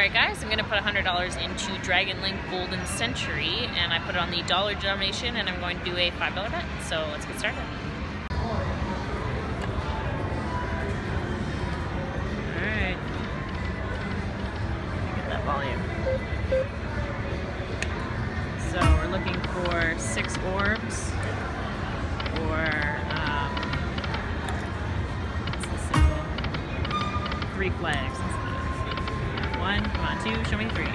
Alright guys, I'm going to put $100 into Dragon Link Golden Century and I put it on the dollar denomination and I'm going to do a $5 bet. So let's get started. street.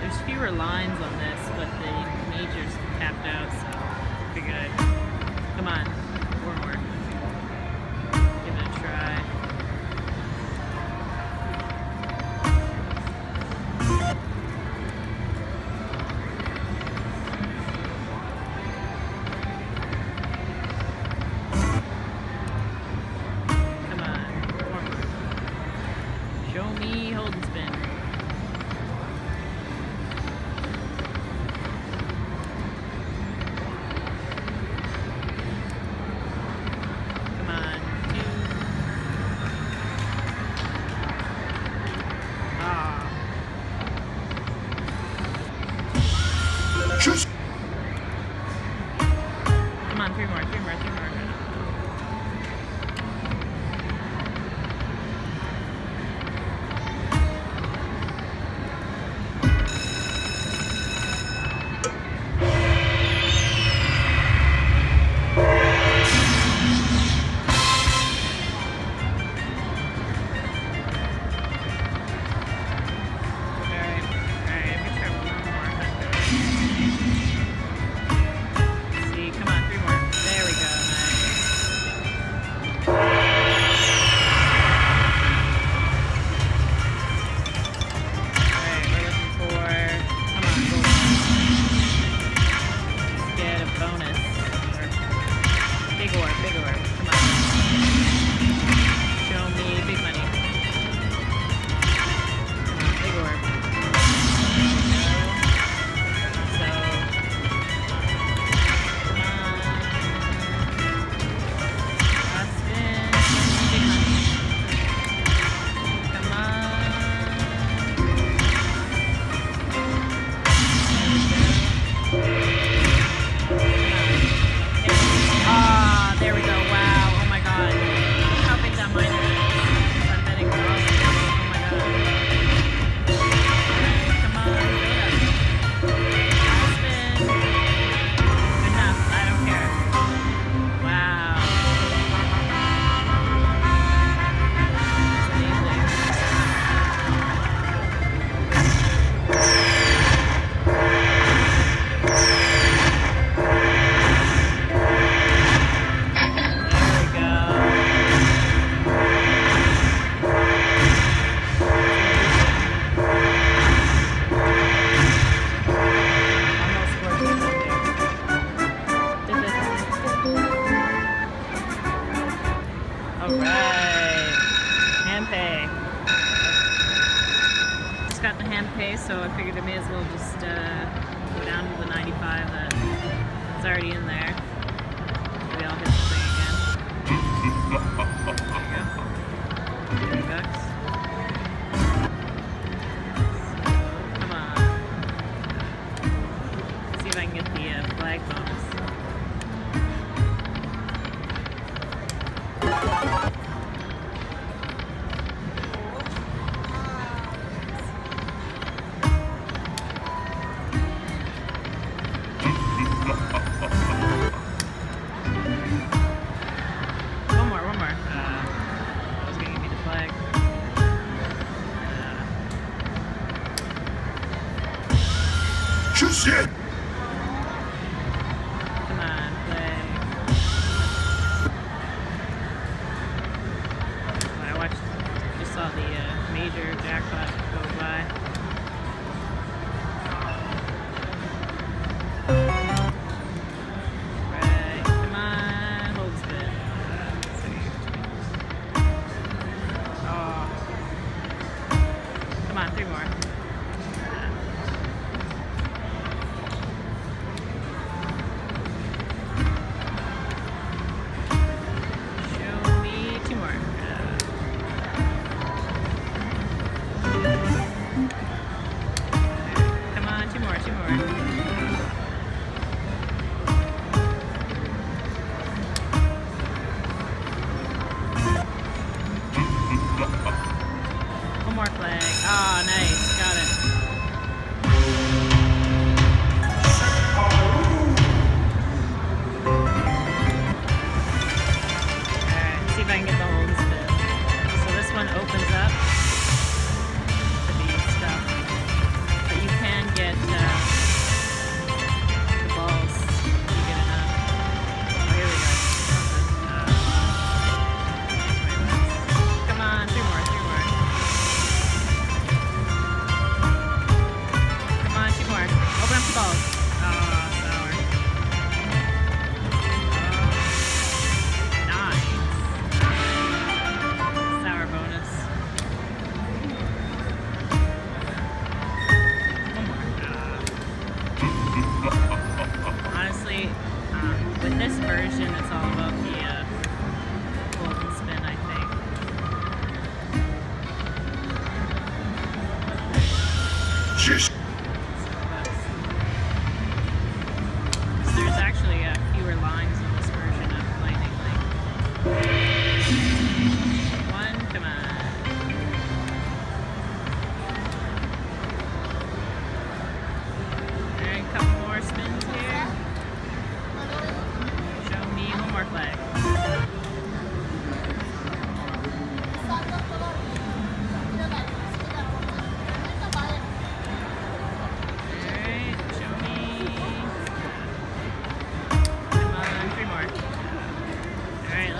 There's fewer lines on that. on, three more, three more, three more. Küçük şey. One more flag. Oh, nice. Got it.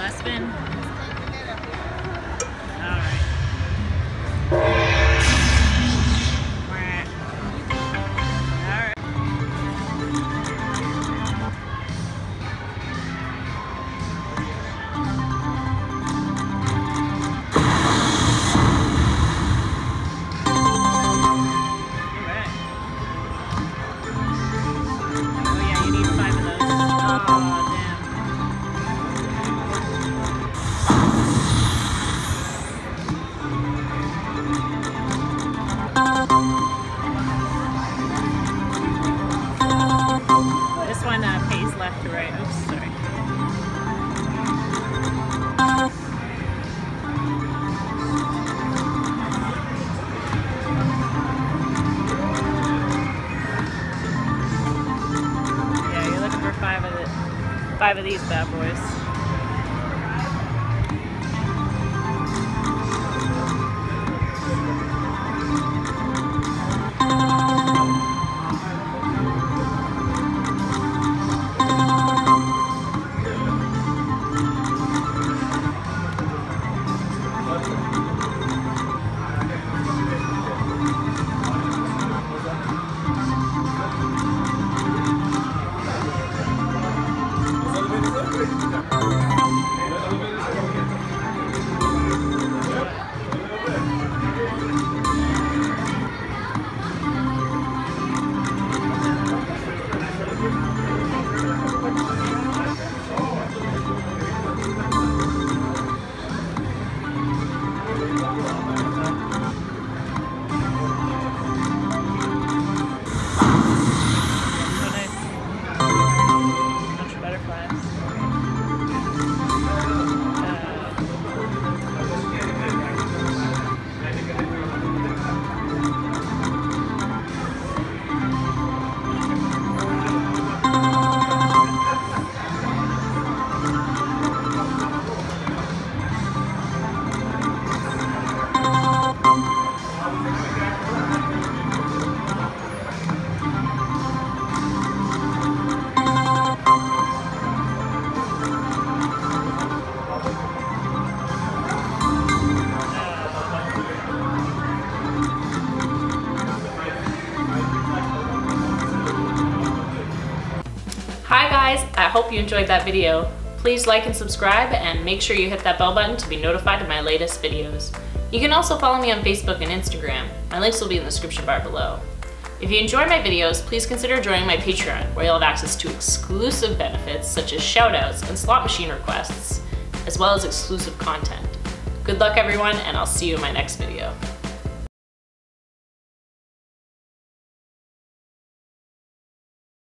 Alright, right. Oops, sorry. Yeah, you're looking for five of the five of these bad boys. Hope you enjoyed that video. Please like and subscribe and make sure you hit that bell button to be notified of my latest videos. You can also follow me on Facebook and Instagram. My links will be in the description bar below. If you enjoy my videos, please consider joining my Patreon, where you'll have access to exclusive benefits such as shoutouts and slot machine requests, as well as exclusive content. Good luck everyone, and I'll see you in my next video.